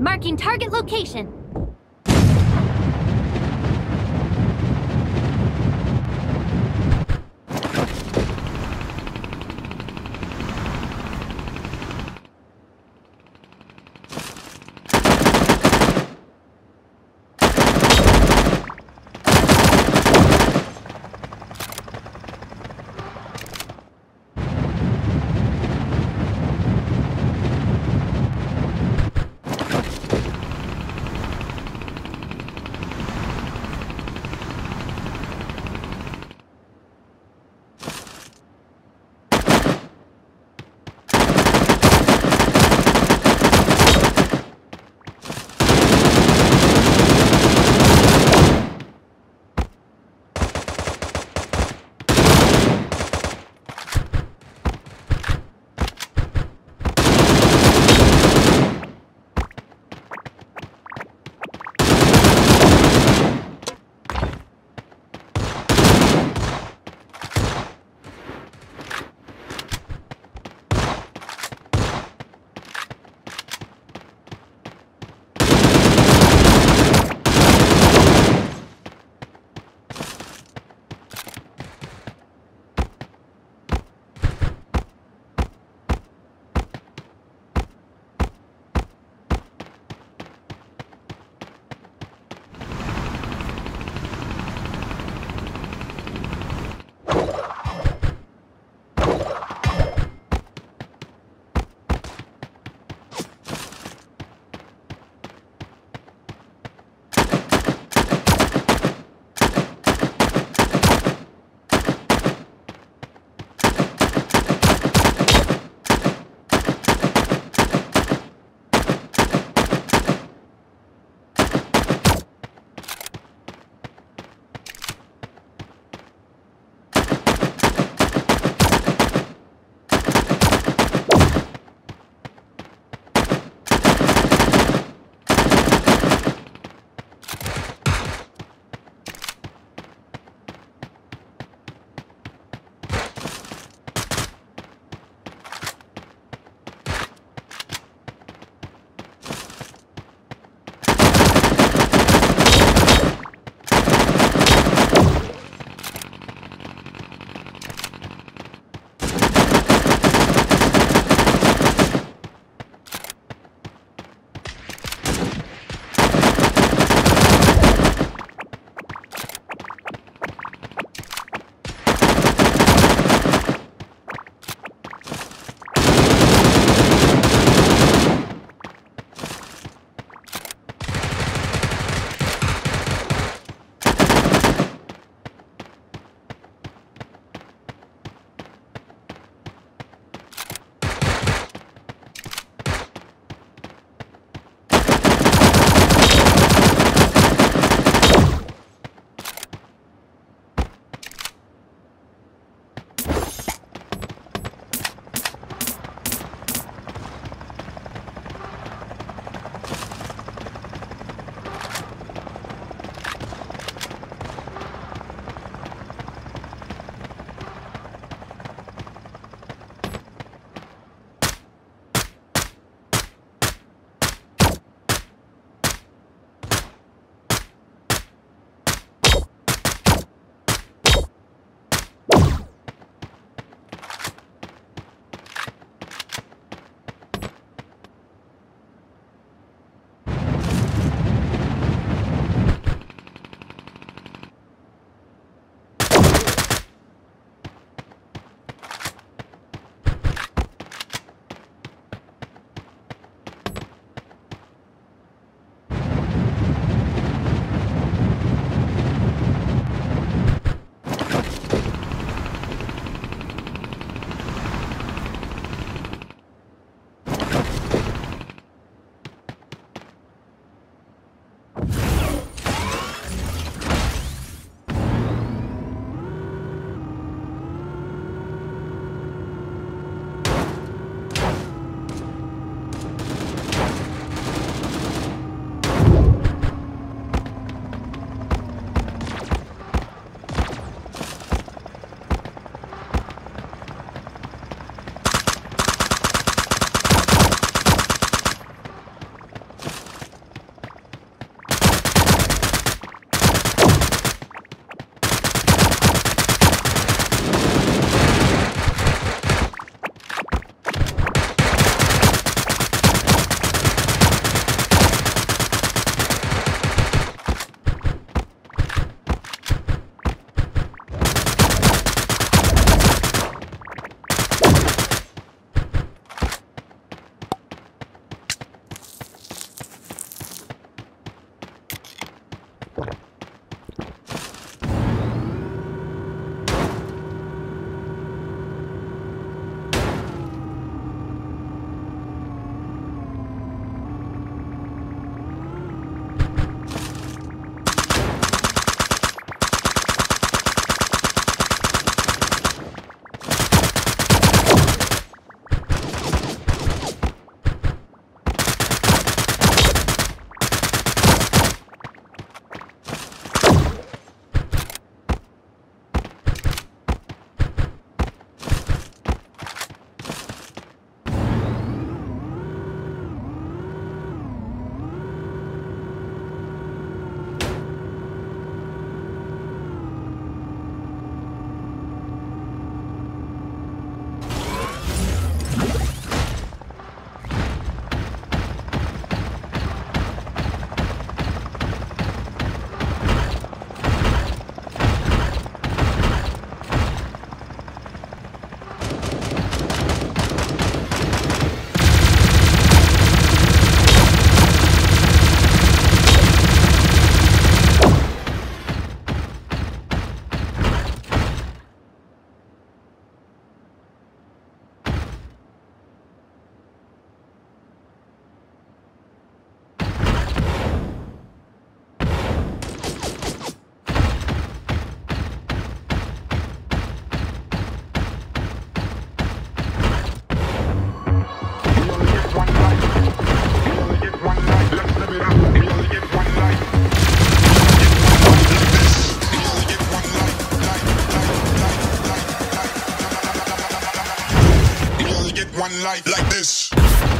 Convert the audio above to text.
Marking target location. get one life like this.